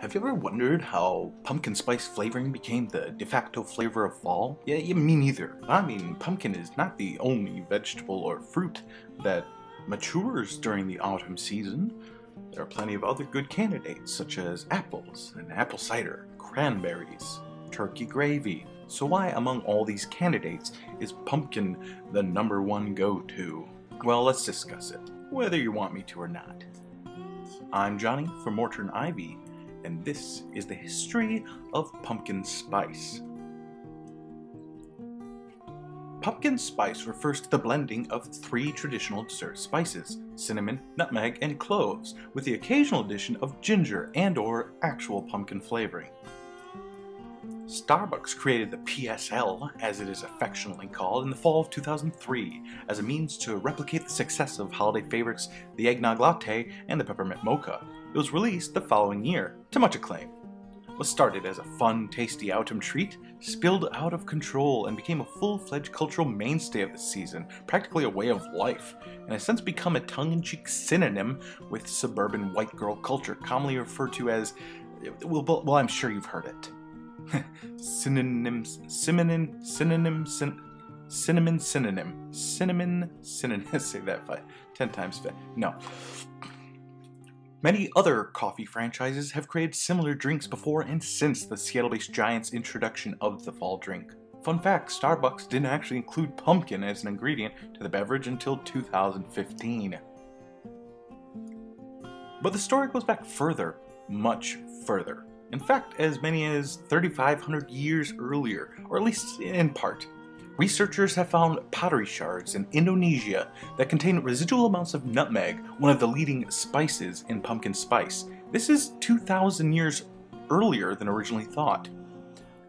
Have you ever wondered how pumpkin spice flavoring became the de facto flavor of fall? Yeah, yeah, me neither. I mean, pumpkin is not the only vegetable or fruit that matures during the autumn season. There are plenty of other good candidates, such as apples and apple cider, cranberries, turkey gravy. So why among all these candidates is pumpkin the number one go-to? Well, let's discuss it, whether you want me to or not. I'm Johnny from Mortar and Ivy, and this is the history of pumpkin spice. Pumpkin spice refers to the blending of three traditional dessert spices, cinnamon, nutmeg, and cloves, with the occasional addition of ginger and or actual pumpkin flavoring. Starbucks created the PSL, as it is affectionately called, in the fall of 2003 as a means to replicate the success of holiday favorites the eggnog latte and the peppermint mocha. It was released the following year, to much acclaim. What started as a fun, tasty autumn treat spilled out of control and became a full-fledged cultural mainstay of the season, practically a way of life, and has since become a tongue-in-cheek synonym with suburban white girl culture, commonly referred to as, well, well I'm sure you've heard it. synonyms, synonym, synonym, syn, cinnamon synonym, cinnamon synonym. Say that five, ten times. No. Many other coffee franchises have created similar drinks before and since the Seattle-based Giants' introduction of the fall drink. Fun fact, Starbucks didn't actually include pumpkin as an ingredient to the beverage until 2015. But the story goes back further, much further. In fact, as many as 3,500 years earlier, or at least in part. Researchers have found pottery shards in Indonesia that contain residual amounts of nutmeg, one of the leading spices in pumpkin spice. This is 2,000 years earlier than originally thought.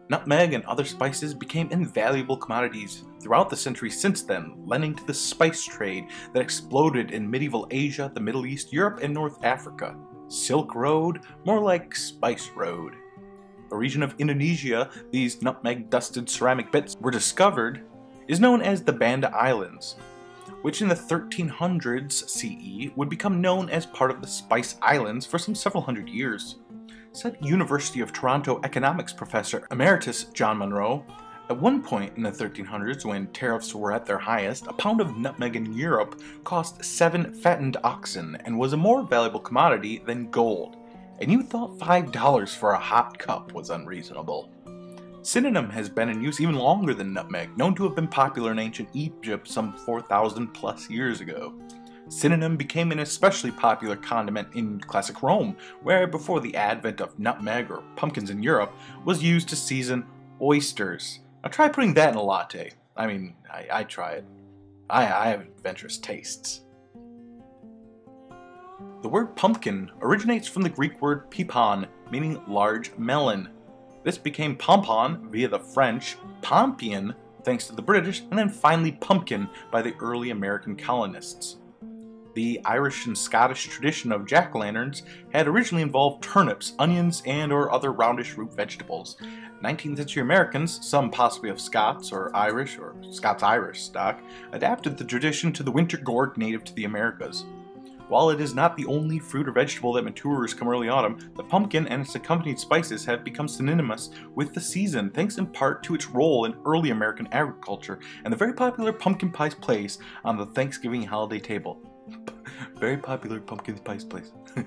Nutmeg and other spices became invaluable commodities throughout the centuries since then, lending to the spice trade that exploded in medieval Asia, the Middle East, Europe, and North Africa. Silk Road, more like Spice Road. A region of Indonesia these nutmeg-dusted ceramic bits were discovered is known as the Banda Islands, which in the 1300s CE would become known as part of the Spice Islands for some several hundred years. Said University of Toronto economics professor emeritus John Munro at one point in the 1300s, when tariffs were at their highest, a pound of nutmeg in Europe cost seven fattened oxen and was a more valuable commodity than gold. And you thought $5 for a hot cup was unreasonable. Cinnamon has been in use even longer than nutmeg, known to have been popular in ancient Egypt some 4,000 plus years ago. Cinnamon became an especially popular condiment in classic Rome, where before the advent of nutmeg or pumpkins in Europe was used to season oysters. Now try putting that in a latte. I mean, I, I try it. I, I have adventurous tastes. The word pumpkin originates from the Greek word pepon, meaning large melon. This became pompon via the French, pompion thanks to the British, and then finally pumpkin by the early American colonists. The Irish and Scottish tradition of jack-o'-lanterns had originally involved turnips, onions, and or other roundish root vegetables, 19th century Americans, some possibly of Scots or Irish or Scots-Irish stock, adapted the tradition to the winter gourd native to the Americas. While it is not the only fruit or vegetable that matures come early autumn, the pumpkin and its accompanying spices have become synonymous with the season thanks in part to its role in early American agriculture and the very popular pumpkin pie's place on the Thanksgiving holiday table. very popular pumpkin pie's place.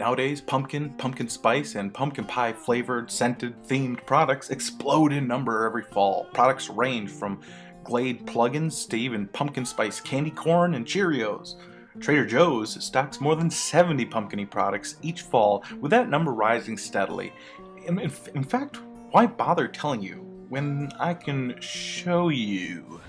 Nowadays, pumpkin, pumpkin spice, and pumpkin pie flavored, scented, themed products explode in number every fall. Products range from Glade plugins to even pumpkin spice candy corn and Cheerios. Trader Joe's stocks more than 70 pumpkiny products each fall, with that number rising steadily. In, in, in fact, why bother telling you when I can show you?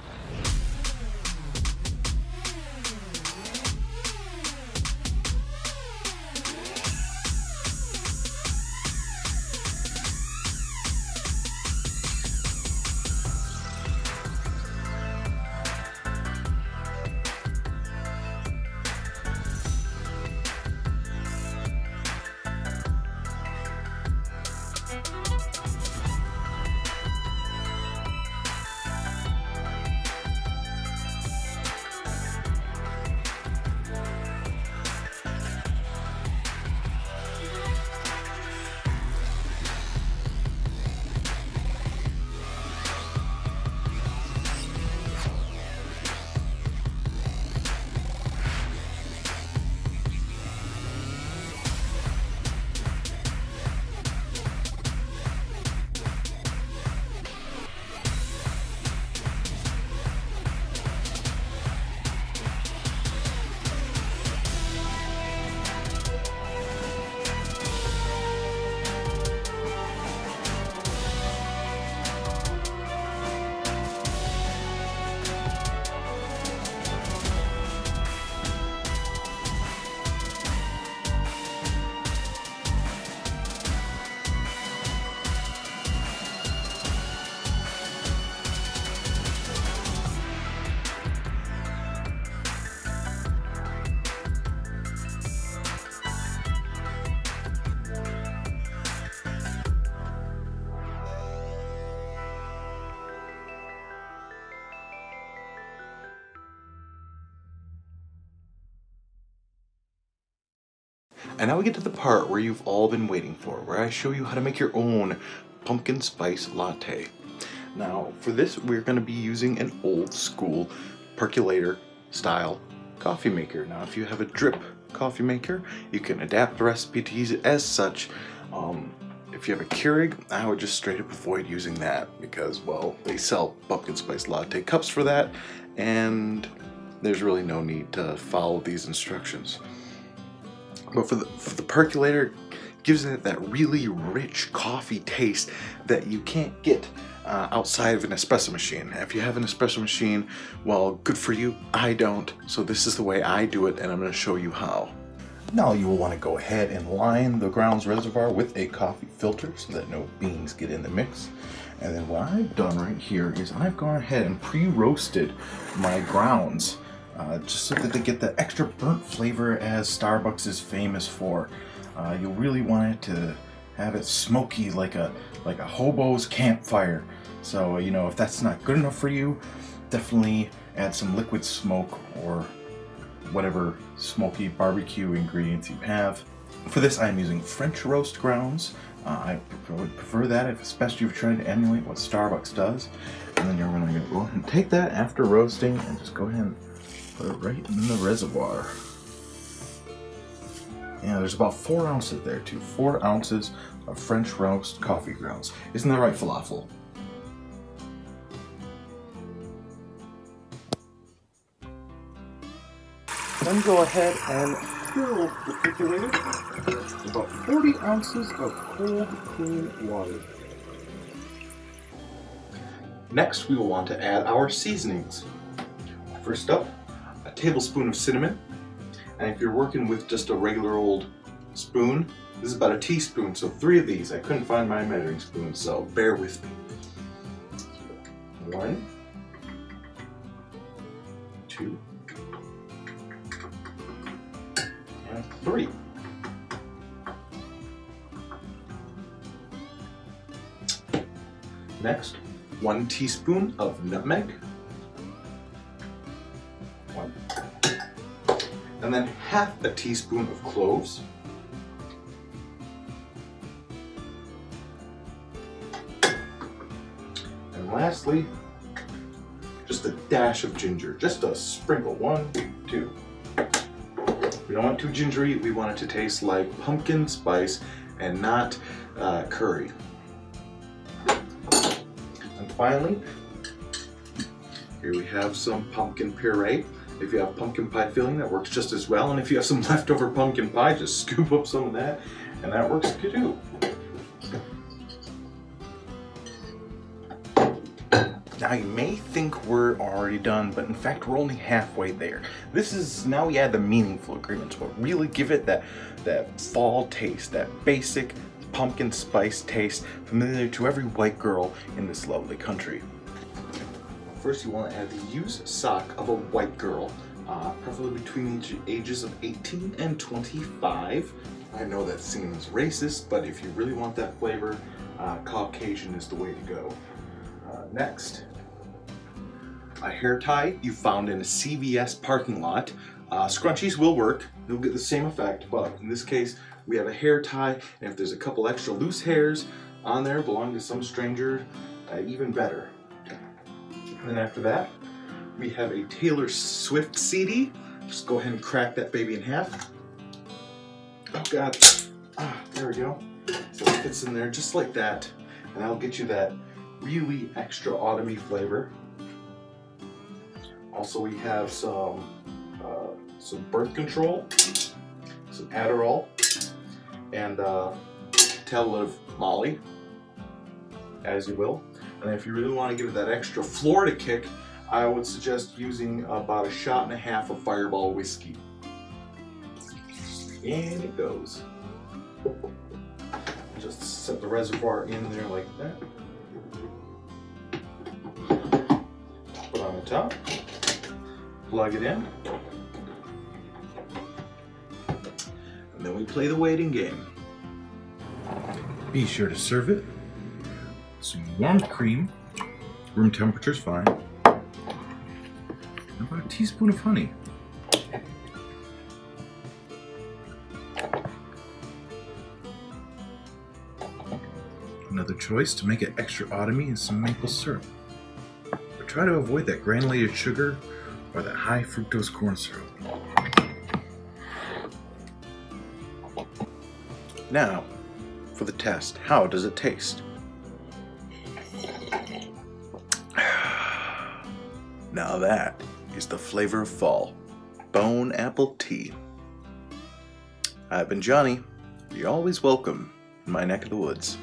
And now we get to the part where you've all been waiting for, where I show you how to make your own pumpkin spice latte. Now, for this, we're going to be using an old school percolator style coffee maker. Now, if you have a drip coffee maker, you can adapt the recipe to use it as such. Um, if you have a Keurig, I would just straight up avoid using that because, well, they sell pumpkin spice latte cups for that, and there's really no need to follow these instructions. But for the, for the percolator, gives it that really rich coffee taste that you can't get uh, outside of an espresso machine. If you have an espresso machine, well, good for you. I don't. So this is the way I do it, and I'm going to show you how. Now you will want to go ahead and line the grounds reservoir with a coffee filter so that no beans get in the mix. And then what I've done right here is I've gone ahead and pre-roasted my grounds uh, just so that they get the extra burnt flavor as Starbucks is famous for. Uh, you'll really want it to have it smoky like a like a hobo's campfire. So you know if that's not good enough for you, definitely add some liquid smoke or whatever smoky barbecue ingredients you have. For this I'm using French roast grounds. Uh, I would prefer that, if, especially if you're trying to emulate what Starbucks does. And then you're going to go ahead and take that after roasting and just go ahead and put it right in the reservoir. Yeah, there's about four ounces there too. Four ounces of French roast coffee grounds. Isn't that right, Falafel? Then go ahead and fill the percolator with about 40 ounces of cold, clean water. Next, we will want to add our seasonings. First up, a tablespoon of cinnamon. And if you're working with just a regular old spoon, this is about a teaspoon, so three of these. I couldn't find my measuring spoon, so bear with me. One, two, and three. Next, one teaspoon of nutmeg. And then half a teaspoon of cloves. And lastly, just a dash of ginger, just a sprinkle, one, two. We don't want too gingery, we want it to taste like pumpkin spice and not uh, curry. And finally, here we have some pumpkin puree. If you have pumpkin pie filling, that works just as well. And if you have some leftover pumpkin pie, just scoop up some of that, and that works too. Now you may think we're already done, but in fact we're only halfway there. This is, now we add the meaningful ingredients, but really give it that, that fall taste, that basic pumpkin spice taste familiar to every white girl in this lovely country. First you want to add the used sock of a white girl, uh, preferably between the ages of 18 and 25. I know that seems racist, but if you really want that flavor, uh, Caucasian is the way to go. Uh, next, a hair tie you found in a CVS parking lot. Uh, scrunchies will work, you'll get the same effect, but in this case, we have a hair tie, and if there's a couple extra loose hairs on there belonging to some stranger, uh, even better. And then after that, we have a Taylor Swift CD. Just go ahead and crack that baby in half. Oh God, ah, there we go. So it fits in there just like that, and that'll get you that really extra autumny flavor. Also, we have some uh, some birth control, some Adderall, and uh, tell of Molly, as you will. And if you really want to give it that extra Florida kick, I would suggest using about a shot and a half of Fireball whiskey. And it goes. Just set the reservoir in there like that. Put on the top. Plug it in. And then we play the waiting game. Be sure to serve it some warm cream. Room temperature's fine. And about a teaspoon of honey. Another choice to make it extra autumny is some maple syrup. But try to avoid that granulated sugar or that high fructose corn syrup. Now, for the test, how does it taste? Now that is the flavor of fall. Bone apple tea. I've been Johnny. You're always welcome in my neck of the woods.